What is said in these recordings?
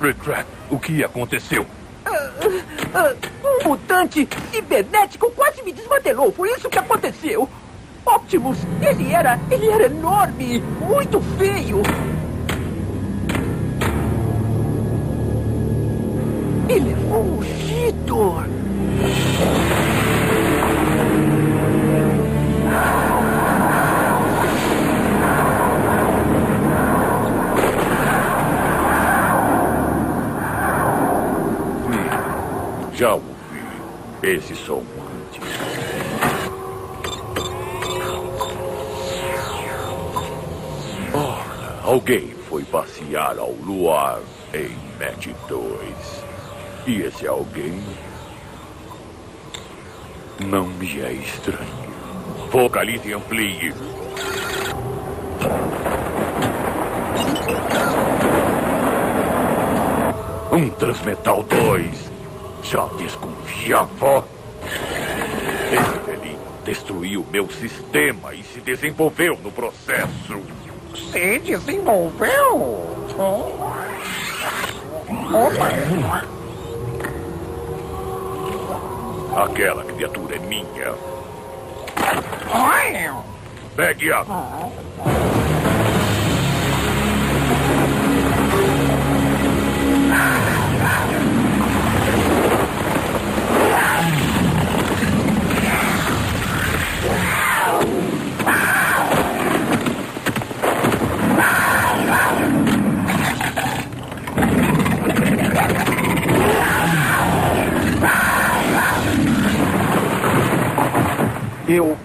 Retract, o que aconteceu? Um mutante cibernético quase me desmantelou. Foi isso que aconteceu. Optimus, ele era. ele era enorme, muito feio. E levou o Cheetor. Já ouvi esse som antes. Ora, alguém foi passear ao luar em Match 2. E esse alguém não me é estranho. Focalize e amplie. Um Transmetal 2 já desconfiava. Esse velhinho destruiu meu sistema e se desenvolveu no processo. Se desenvolveu? Oh. Opa. Aquela criatura é minha. Ai. Eu.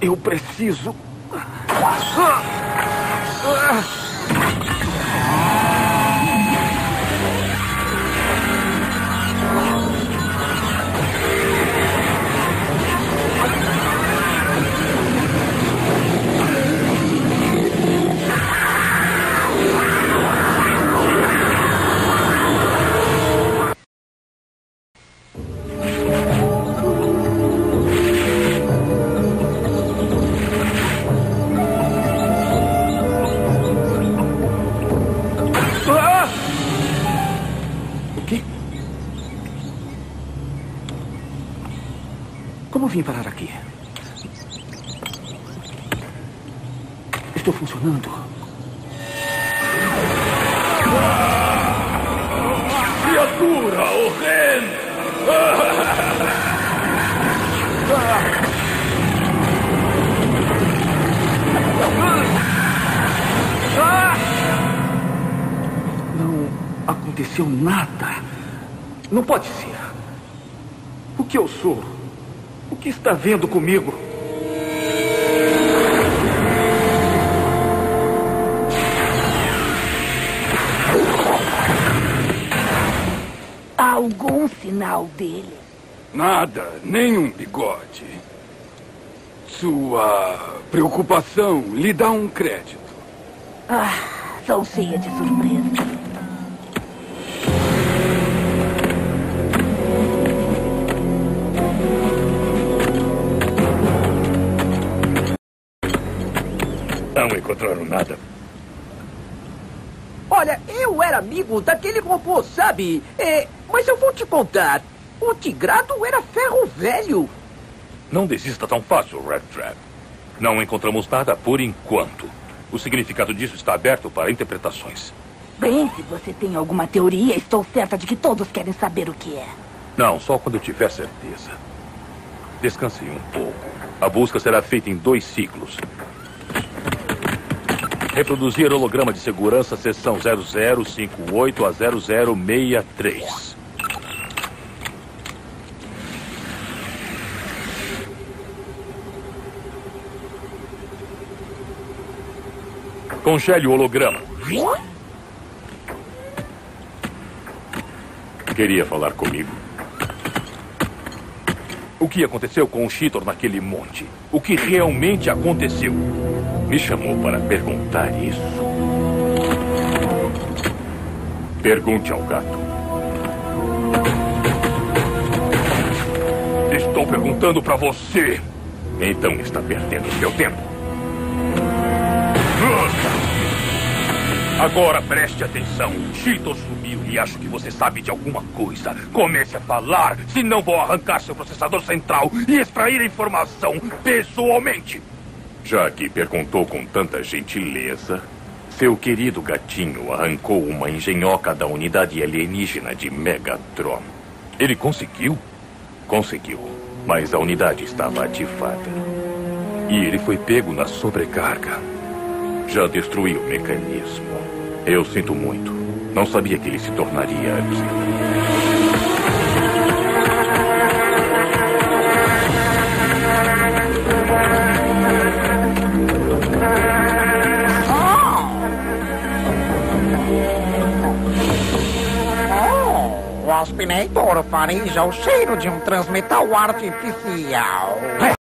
Eu preciso. Ah! Vim parar aqui? Estou funcionando. Criatura horrenda! Não aconteceu nada. Não pode ser. O que eu sou? O que está vendo comigo? Algum sinal dele? Nada, nenhum bigode. Sua preocupação lhe dá um crédito. Ah, sou cheia de surpresas. Encontraram nada. Olha, eu era amigo daquele robô, sabe? É, mas eu vou te contar. O Tigrado era ferro velho. Não desista tão fácil, Red Trap. Não encontramos nada por enquanto. O significado disso está aberto para interpretações. Bem, se você tem alguma teoria, estou certa de que todos querem saber o que é. Não, só quando eu tiver certeza. Descanse um pouco. A busca será feita em dois ciclos. Reproduzir holograma de segurança, seção 0058 a 0063. Congele o holograma. Queria falar comigo. O que aconteceu com o Cheetor naquele monte? O que realmente aconteceu? me chamou para perguntar isso. Pergunte ao gato. Estou perguntando para você. Então está perdendo seu tempo. Agora preste atenção. Chito sumiu e acho que você sabe de alguma coisa. Comece a falar, senão vou arrancar seu processador central e extrair a informação pessoalmente. Já que perguntou com tanta gentileza, seu querido gatinho arrancou uma engenhoca da unidade alienígena de Megatron. Ele conseguiu? Conseguiu. Mas a unidade estava ativada. E ele foi pego na sobrecarga. Já destruiu o mecanismo. Eu sinto muito. Não sabia que ele se tornaria aquilo. O Aspinator fareja o cheiro de um transmetal artificial.